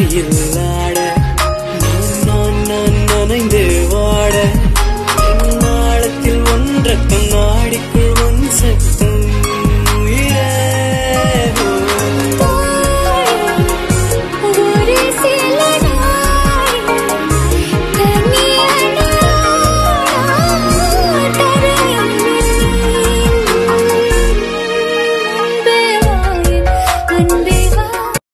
இல்லை